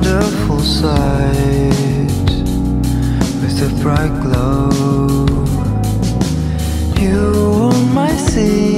wonderful sight with a bright glow. You are my sea,